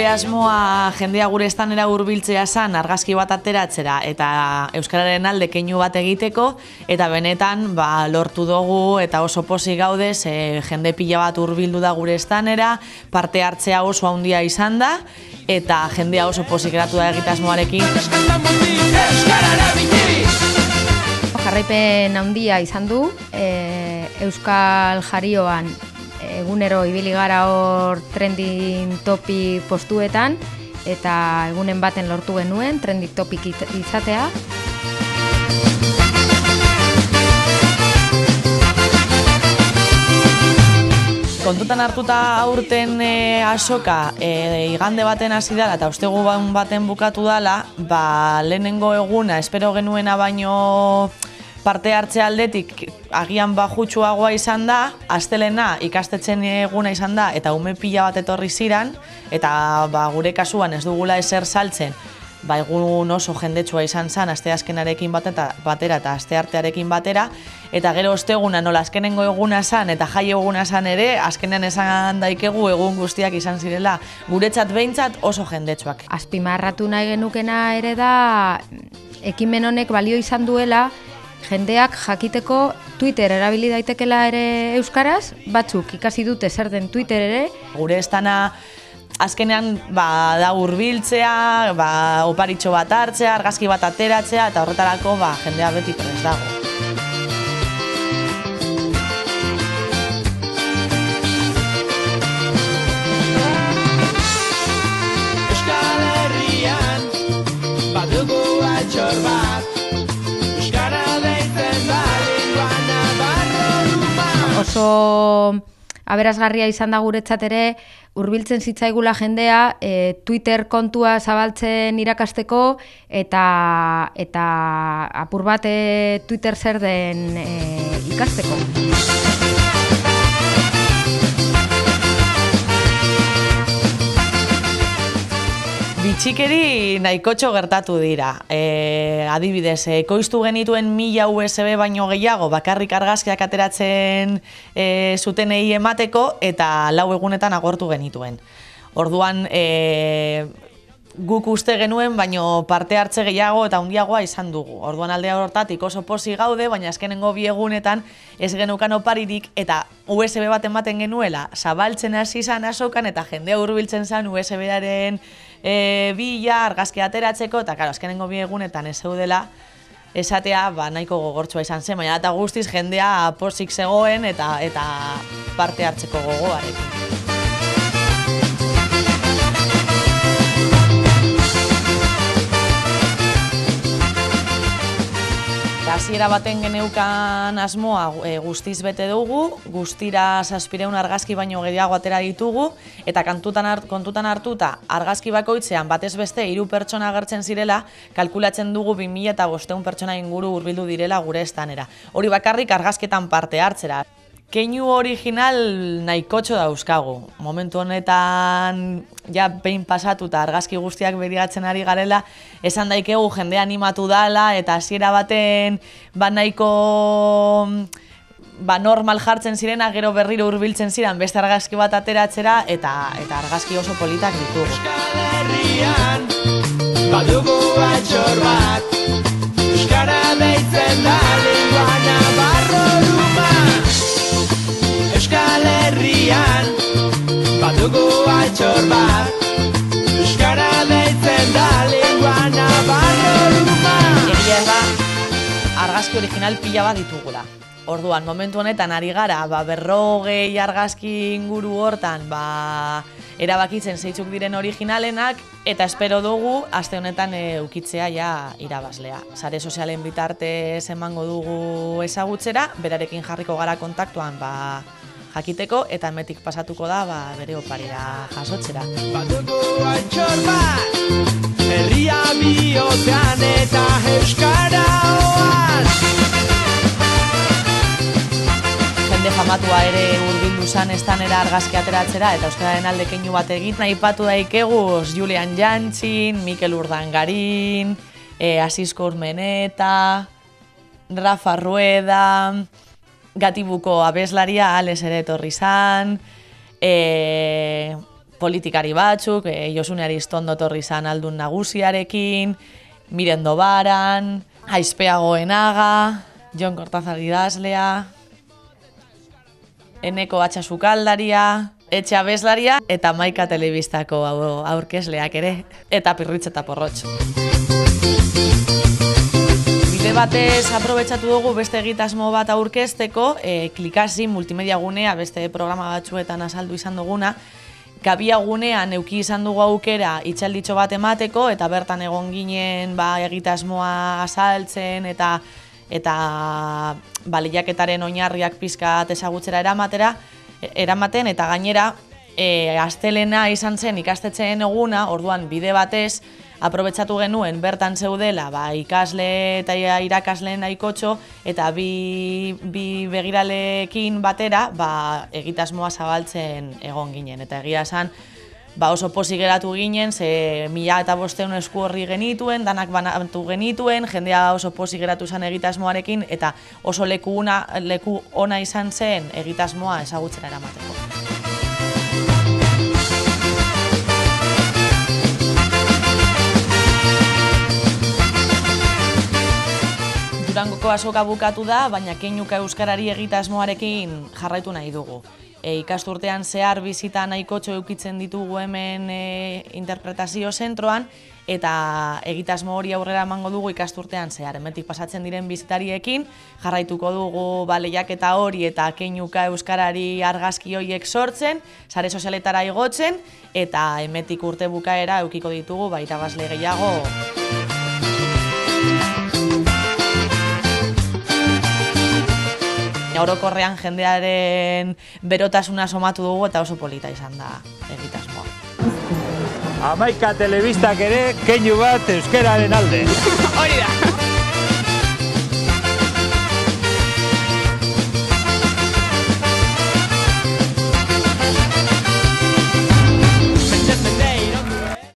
gure asmoa jendea gure estanera hurbiltzea zan argazki bat ateratzera eta euskararen alde keinu bat egiteko eta benetan ba, lortu dugu eta oso posi gaude ze jende pila bat hurbildu da gure estanera, parte hartzea oso handia izan da eta jendea oso posi geratu da egitasmoarekin. Jarraipen handia izan du, e, Euskal Jarioan egunero ibili gara hor trending topi postuetan eta egunen baten lortu genuen trending topik izatea. Kontutan hartuta aurten e, asoka e, igande baten hasi dela eta ustegu baten bukatu dela, ba, lehenengo eguna espero genuena baino parte hartze aldetik agian bajutsuagoa izan da, astelena ikastetzen eguna izan da, eta ume pila bat etorri ziran, eta ba, gure kasuan ez dugula eser saltzen, ba, egun oso jendetsua izan zen, aste azkenarekin batera, batera eta aste artearekin batera, eta gero osteguna nola azkenengo eguna zen, eta jai eguna zen ere, azkenean esan daikegu egun guztiak izan zirela, guretzat behintzat oso jendetsuak. Azpimarratu nahi genukena ere da, ekimen honek balio izan duela, jendeak jakiteko Twitter erabili daitekela ere euskaraz, batzuk ikasi dute zer den Twitter ere. Gure estana azkenean ba, da hurbiltzea, ba, oparitxo bat hartzea, argazki bat ateratzea eta horretarako ba, jendea beti prest dago. Oso aberazgarria izan da guretzat ere hurbiltzen zitzaigula jendea e, Twitter kontua zabaltzen irakasteko eta eta apur bat Twitter zer den e, ikasteko. Bitxikeri nahikotxo gertatu dira. E, adibidez, ekoiztu genituen mila USB baino gehiago bakarrik argazkiak ateratzen e, zutenei emateko eta lau egunetan agortu genituen. Orduan, e, guk uste genuen, baino parte hartze gehiago eta handiagoa izan dugu. Orduan aldea hortatik oso posi gaude, baina azkenengo bi egunetan ez genukan oparirik eta USB bat ematen genuela zabaltzen hasi izan asokan eta jendea hurbiltzen zen USB-aren e, bila argazki ateratzeko eta karo, azkenengo bi egunetan ez zeudela esatea ba, nahiko gogortzua izan zen, baina eta guztiz jendea posik zegoen eta eta parte hartzeko gogoarekin. Hasiera baten geneukan asmoa e, guztiz bete dugu, guztira saspireun argazki baino gehiago atera ditugu, eta kantutan hart, kontutan hartuta argazki bakoitzean batez beste hiru pertsona agertzen zirela, kalkulatzen dugu 2000 eta bosteun pertsona inguru hurbildu direla gure estanera. Hori bakarrik argazketan parte hartzera. Keinu original nahikotxo dauzkagu. Momentu honetan, ja, behin pasatu eta argazki guztiak berigatzen ari garela, esan daikegu jende animatu dala eta hasiera baten ba nahiko ba normal jartzen zirena, gero berriro hurbiltzen ziren beste argazki bat ateratzera eta eta argazki oso politak ditugu. Euskal Herrian, badugu bat, Euskara deitzen argazki original pila bat ditugula. Orduan, momentu honetan ari gara, ba, berrogei argazki inguru hortan, ba, erabakitzen zeitzuk diren originalenak, eta espero dugu, aste honetan e, ukitzea ja irabazlea. Sare sozialen bitarte emango dugu ezagutzera, berarekin jarriko gara kontaktuan, ba, jakiteko eta emetik pasatuko da ba, bere oparira jasotzera. Batuko antxor bat, herria biotean eta euskara urbildu zan estanera argazki ateratzera eta euskararen alde keinu bat egit. Nahi patu daikeguz Julian Jantzin, Mikel Urdangarin, e, Asisko Urmeneta, Rafa Rueda, gatibuko abeslaria ales ere etorri zan, e, politikari batzuk, e, Josune Aristondo torri zan aldun nagusiarekin, Miren Dobaran, Aizpea Goenaga, Jon Kortazar idazlea, Eneko Batxa Sukaldaria, Etxe Abeslaria eta Maika Telebistako aurkezleak ere, eta Pirritz eta Porrotx. Bide batez aprobetsatu dugu beste egitasmo bat aurkezteko, e, klikasi multimedia gunea beste programa batzuetan azaldu izan duguna, Gabia gunean euki izan dugu aukera itxalditxo bat emateko eta bertan egon ginen ba, egitasmoa azaltzen eta eta baliaketaren oinarriak pizka ezagutzera eramatera, eramaten eta gainera e, astelena izan zen ikastetzeen eguna, orduan bide batez, aprobetsatu genuen bertan zeudela ba, ikasle eta irakasle nahikotxo eta bi, bi begiralekin batera ba, egitasmoa zabaltzen egon ginen. Eta egia esan, ba oso posi geratu ginen, ze mila eta bosteun esku horri genituen, danak banatu genituen, jendea oso posi geratu zen egitasmoarekin, eta oso leku, una, leku ona izan zen egitasmoa ezagutzen eramateko. Durangoko asoka bukatu da, baina keinuka euskarari egitasmoarekin jarraitu nahi dugu. E, ikasturtean zehar bizita nahikotxo eukitzen ditugu hemen e, interpretazio zentroan, eta egitasmo hori aurrera emango dugu ikasturtean zehar. Hemetik pasatzen diren bizitariekin, jarraituko dugu baleiak eta hori eta keinuka euskarari argazki horiek sortzen, sare sozialetara igotzen, eta hemetik urte bukaera eukiko ditugu baita gehiago. Orokorrean jendearen berotasuna somatu dugu eta oso polita izan da egitasmoa. Amaika telebistak ere, keinu bat euskeraren alde. Hori da!